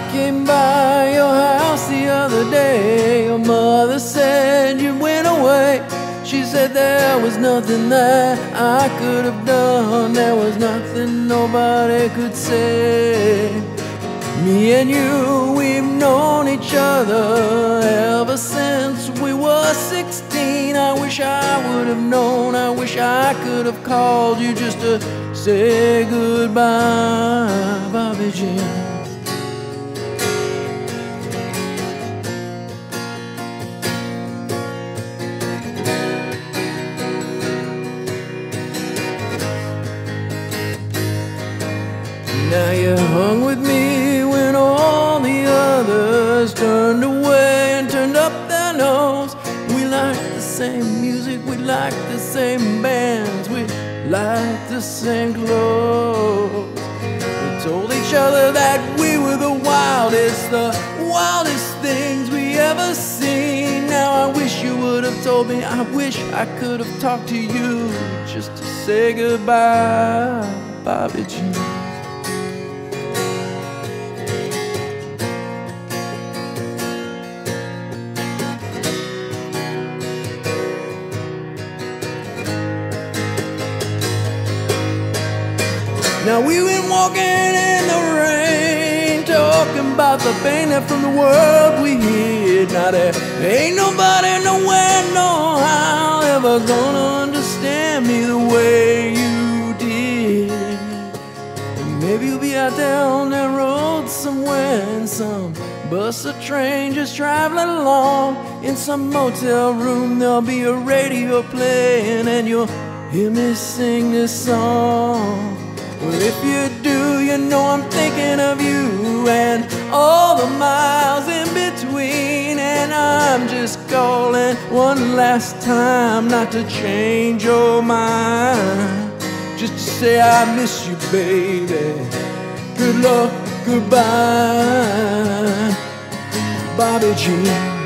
I came by your house the other day. Your mother said you went away. She said there was nothing that I could have done. There was nothing nobody could say. Me and you, we've known each other ever since we were 16. I wish I would have known. I wish I could have called you just to say goodbye, Bobby Jean. Now you hung with me when all the others turned away and turned up their nose. We liked the same music, we liked the same bands, we liked the same clothes. We told each other that we were the wildest, the wildest things we ever seen. Now I wish you would have told me, I wish I could have talked to you just to say goodbye, Bobby Jean. Now we've been walking in the rain, talking about the pain that from the world we hid. Now there ain't nobody nowhere, no how ever gonna understand me the way you did. And maybe you'll be out there on that road somewhere in some bus or train just traveling along. In some motel room, there'll be a radio playing, and you'll hear me sing this song. Well, if you do, you know I'm thinking of you and all the miles in between. And I'm just calling one last time not to change your mind. Just to say I miss you, baby. Good luck, goodbye. Bobby Jean.